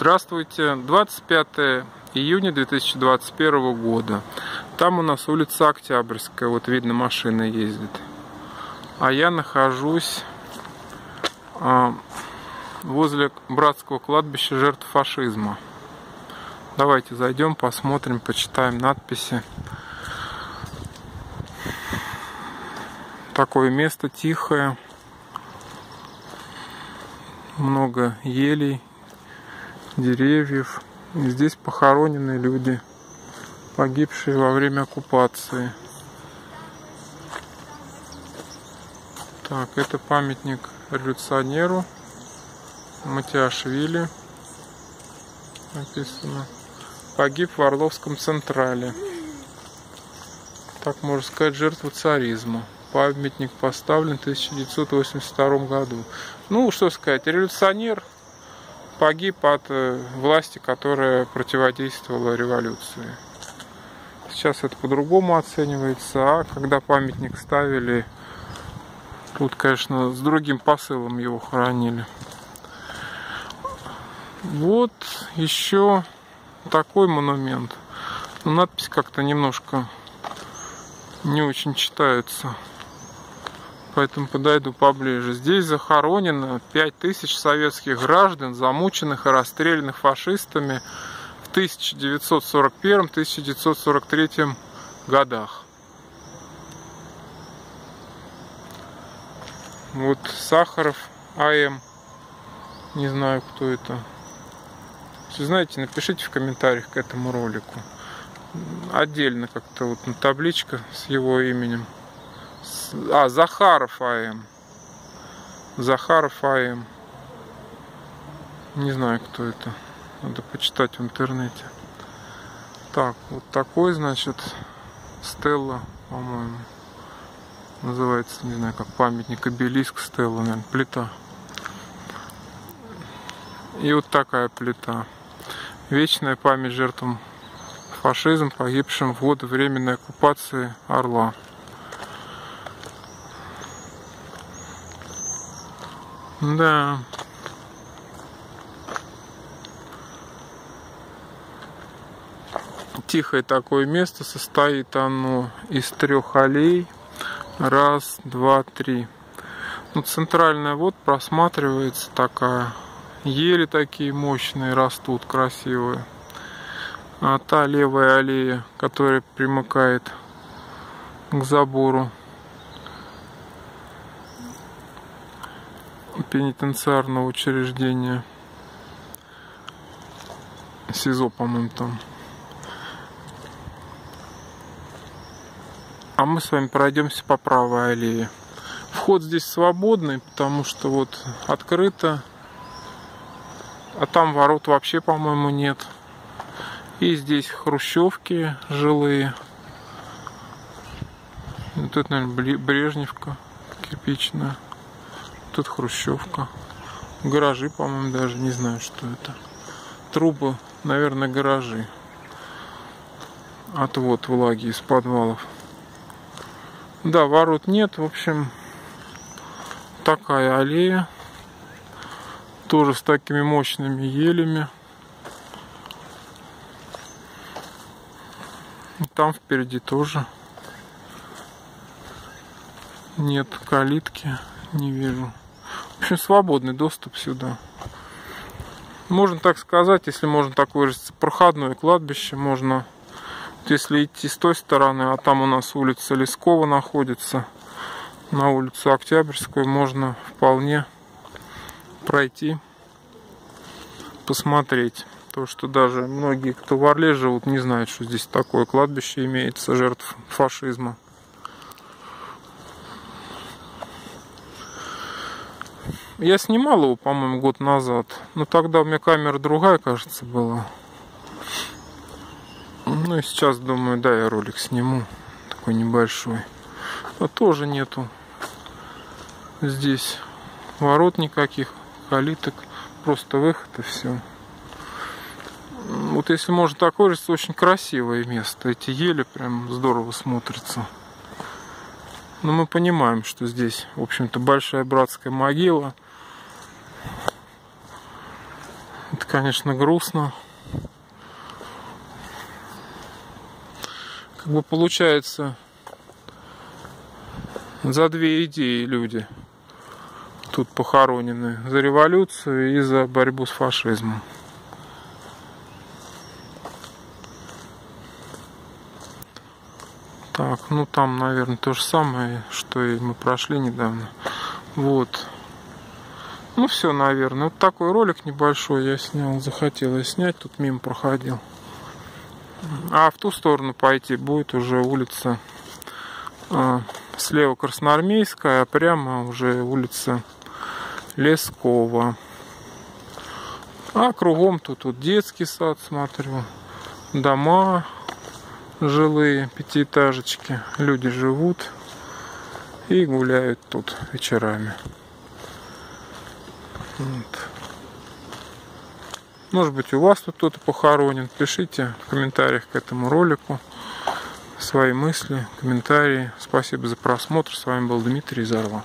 Здравствуйте, 25 июня 2021 года. Там у нас улица Октябрьская, вот видно машина ездит. А я нахожусь а, возле братского кладбища жертв фашизма. Давайте зайдем, посмотрим, почитаем надписи. Такое место тихое. Много елей деревьев. И здесь похоронены люди, погибшие во время оккупации. Так, это памятник революционеру Матиашвили. Написано. Погиб в Орловском Централе. Так можно сказать, жертва царизма. Памятник поставлен в 1982 году. Ну, что сказать, революционер погиб от э, власти, которая противодействовала революции. Сейчас это по-другому оценивается, а когда памятник ставили, тут, конечно, с другим посылом его хоронили. Вот еще такой монумент. Но надпись как-то немножко не очень читается поэтому подойду поближе. Здесь захоронено 5000 советских граждан, замученных и расстрелянных фашистами в 1941-1943 годах. Вот Сахаров АМ. Не знаю, кто это. Если знаете, напишите в комментариях к этому ролику. Отдельно как-то вот на табличка с его именем. А, Захаров АМ. Захаров АМ. Не знаю, кто это. Надо почитать в интернете. Так, вот такой, значит, Стелла, по-моему. Называется, не знаю, как памятник, обелиск Стелла, наверное, плита. И вот такая плита. Вечная память жертвам фашизм, погибшим в годы временной оккупации Орла. Да. Тихое такое место, состоит оно из трех аллей. Раз, два, три. Ну, центральная вот просматривается такая. Ели такие мощные растут, красивые. А та левая аллея, которая примыкает к забору, пенитенциарного учреждения. СИЗО, по-моему, там. А мы с вами пройдемся по правой аллее. Вход здесь свободный, потому что вот открыто. А там ворот вообще, по-моему, нет. И здесь хрущевки жилые. Это, наверное, Брежневка кирпичная. Тут хрущевка. Гаражи, по-моему, даже не знаю, что это. Трубы, наверное, гаражи. Отвод влаги из подвалов. Да, ворот нет. В общем, такая аллея. Тоже с такими мощными елями. Там впереди тоже нет калитки, не вижу общем, свободный доступ сюда. Можно так сказать, если можно так выразиться, проходное кладбище. Можно, если идти с той стороны, а там у нас улица Лескова находится, на улицу Октябрьскую, можно вполне пройти, посмотреть. То, что даже многие, кто в Орле живут, не знают, что здесь такое кладбище имеется жертв фашизма. Я снимал его, по-моему, год назад. Но тогда у меня камера другая, кажется, была. Ну и сейчас думаю, да, я ролик сниму. Такой небольшой. Но тоже нету здесь ворот никаких, калиток. Просто выход и все. Вот если можно так выразиться, очень красивое место. Эти ели прям здорово смотрятся. Но мы понимаем, что здесь, в общем-то, большая братская могила – конечно, грустно. Как бы получается, за две идеи люди тут похоронены. За революцию и за борьбу с фашизмом. Так, ну там, наверное, то же самое, что и мы прошли недавно. Вот. Ну все, наверное. Вот такой ролик небольшой я снял. Захотелось снять, тут мимо проходил. А в ту сторону пойти будет уже улица а, слева Красноармейская, а прямо уже улица Лескова. А кругом тут вот детский сад, смотрю, дома жилые, пятиэтажечки. Люди живут и гуляют тут вечерами. Вот. Может быть у вас тут кто-то похоронен. Пишите в комментариях к этому ролику свои мысли, комментарии. Спасибо за просмотр. С вами был Дмитрий Зарва.